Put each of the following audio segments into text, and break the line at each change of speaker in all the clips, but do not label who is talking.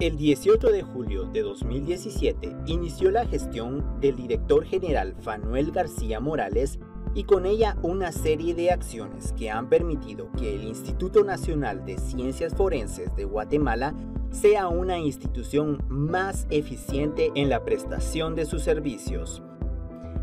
El 18 de julio de 2017 inició la gestión del director general Fanuel García Morales y con ella una serie de acciones que han permitido que el Instituto Nacional de Ciencias Forenses de Guatemala sea una institución más eficiente en la prestación de sus servicios.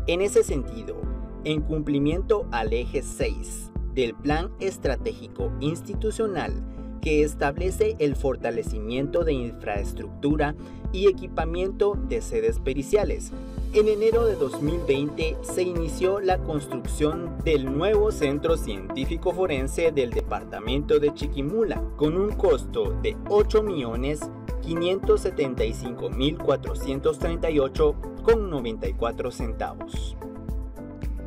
En ese sentido, en cumplimiento al eje 6 del Plan Estratégico Institucional que establece el fortalecimiento de infraestructura y equipamiento de sedes periciales. En enero de 2020 se inició la construcción del nuevo Centro Científico Forense del Departamento de Chiquimula, con un costo de 8.575.438,94 centavos.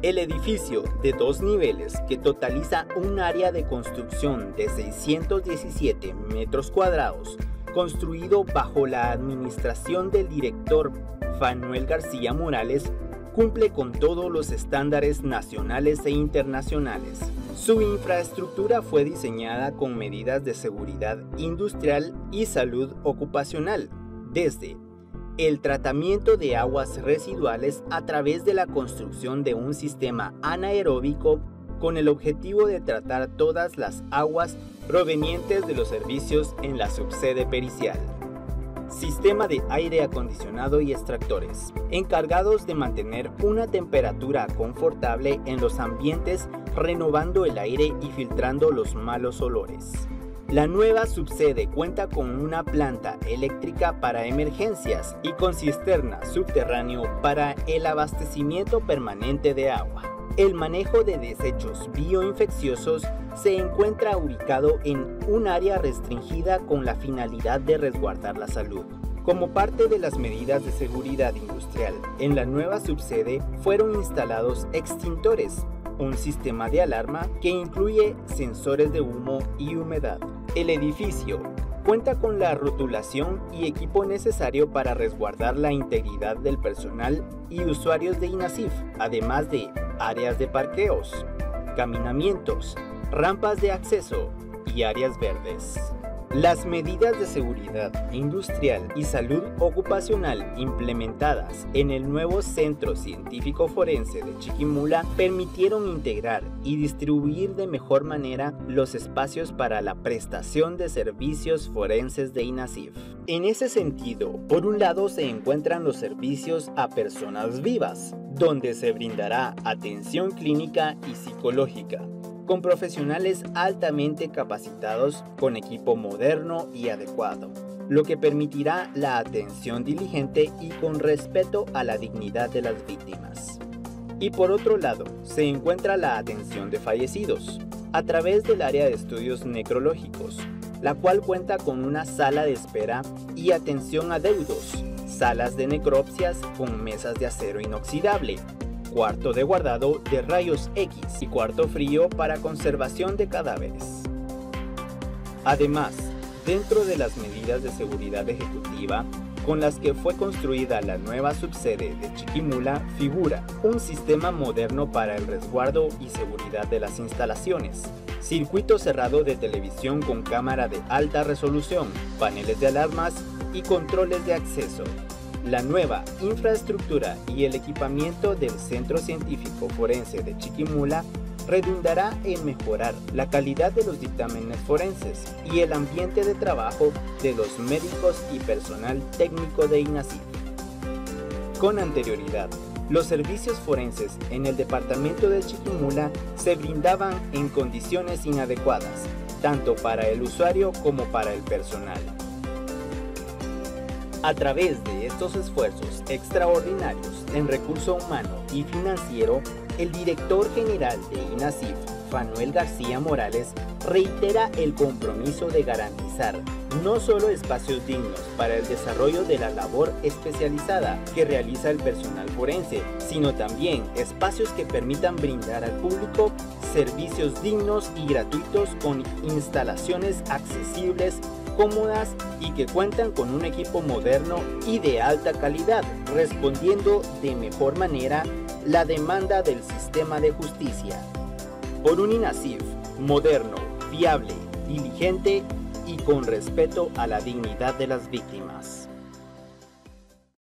El edificio de dos niveles que totaliza un área de construcción de 617 metros cuadrados, construido bajo la administración del director Fanuel García Morales, cumple con todos los estándares nacionales e internacionales. Su infraestructura fue diseñada con medidas de seguridad industrial y salud ocupacional, desde el tratamiento de aguas residuales a través de la construcción de un sistema anaeróbico con el objetivo de tratar todas las aguas provenientes de los servicios en la subsede pericial. Sistema de aire acondicionado y extractores, encargados de mantener una temperatura confortable en los ambientes, renovando el aire y filtrando los malos olores. La nueva subsede cuenta con una planta eléctrica para emergencias y con cisterna subterráneo para el abastecimiento permanente de agua. El manejo de desechos bioinfecciosos se encuentra ubicado en un área restringida con la finalidad de resguardar la salud. Como parte de las medidas de seguridad industrial, en la nueva subsede fueron instalados extintores, un sistema de alarma que incluye sensores de humo y humedad. El edificio cuenta con la rotulación y equipo necesario para resguardar la integridad del personal y usuarios de INASIF, además de áreas de parqueos, caminamientos, rampas de acceso y áreas verdes. Las medidas de seguridad industrial y salud ocupacional implementadas en el nuevo Centro Científico Forense de Chiquimula permitieron integrar y distribuir de mejor manera los espacios para la prestación de servicios forenses de INASIF. En ese sentido, por un lado se encuentran los servicios a personas vivas, donde se brindará atención clínica y psicológica con profesionales altamente capacitados con equipo moderno y adecuado, lo que permitirá la atención diligente y con respeto a la dignidad de las víctimas. Y por otro lado, se encuentra la atención de fallecidos, a través del área de estudios necrológicos, la cual cuenta con una sala de espera y atención a deudos, salas de necropsias con mesas de acero inoxidable, cuarto de guardado de rayos X y cuarto frío para conservación de cadáveres. Además, dentro de las medidas de seguridad ejecutiva con las que fue construida la nueva subsede de Chiquimula figura un sistema moderno para el resguardo y seguridad de las instalaciones, circuito cerrado de televisión con cámara de alta resolución, paneles de alarmas y controles de acceso, la nueva infraestructura y el equipamiento del Centro Científico Forense de Chiquimula redundará en mejorar la calidad de los dictámenes forenses y el ambiente de trabajo de los médicos y personal técnico de INACIF. Con anterioridad, los servicios forenses en el departamento de Chiquimula se brindaban en condiciones inadecuadas, tanto para el usuario como para el personal. A través de estos esfuerzos extraordinarios en recurso humano y financiero, el director general de INASIF, Manuel García Morales, reitera el compromiso de garantizar no solo espacios dignos para el desarrollo de la labor especializada que realiza el personal forense, sino también espacios que permitan brindar al público servicios dignos y gratuitos con instalaciones accesibles cómodas y que cuentan con un equipo moderno y de alta calidad, respondiendo de mejor manera la demanda del sistema de justicia. Por un INASIF moderno, fiable, diligente y con respeto a la dignidad de las víctimas.